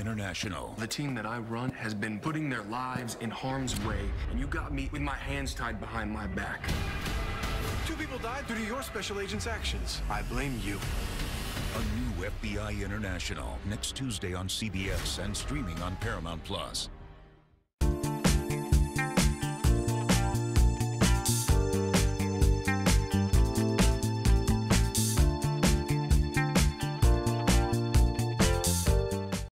International. The team that I run has been putting their lives in harm's way, and you got me with my hands tied behind my back. Two people died due to your special agent's actions. I blame you. A new FBI International next Tuesday on CBS and streaming on Paramount Plus.